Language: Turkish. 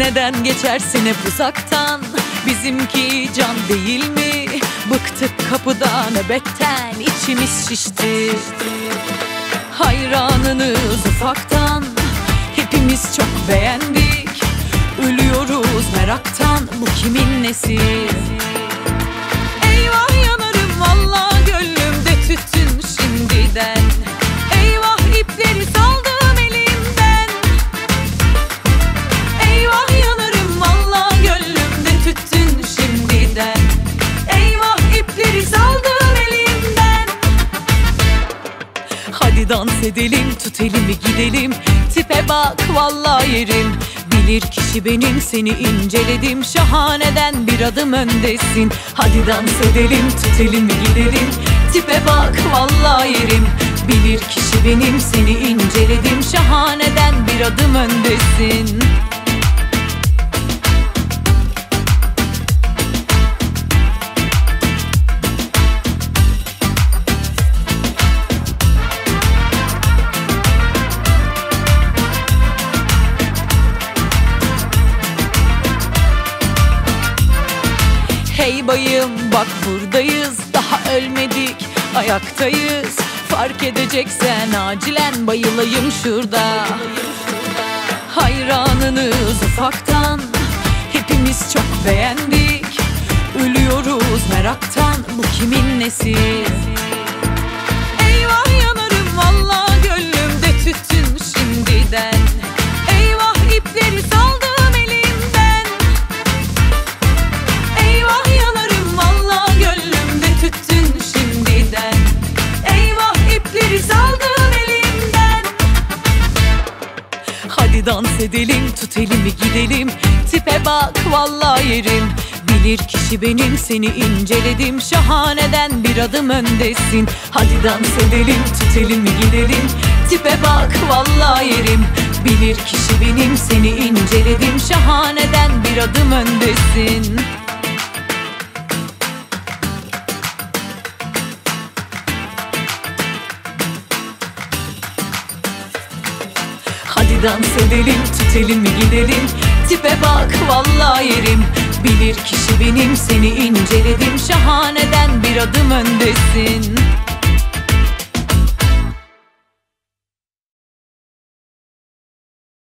Neden geçersin hep uzaktan? Bizimki can değil mi? Bıktık kapıda nöbetten içimiz şişti. Hayranınız ufaktan Hepimiz çok beğendik dans edelim tut elimi gidelim. Tipe bak valla yerim. Bilir kişi benim seni inceledim. Şahaneden bir adım öndesin. Hadi dans edelim tut elimi gidelim. Tipe bak valla yerim. Bilir kişi benim seni inceledim. Şahaneden bir adım öndesin Hey bayım bak buradayız. Daha ölmedik ayaktayız. Fark edeceksen acilen bayılayım şurada. Hayranınız ufaktan. Hepimiz çok beğendik. Ölüyoruz meraktan. Bu kimin nesi Hadi dans edelim tut elimi gidelim. Tipe bak valla yerim. Bilir kişi benim seni inceledim. Şahaneden bir adım öndesin. Hadi dans edelim tut elimi gidelim. Tipe bak valla yerim. Bilir kişi benim seni inceledim. Şahaneden bir adım öndesin Dans edelim tut elimi gidelim. Tipe bak valla yerim. Bilir kişi benim seni inceledim. Şahaneden bir adım öndesin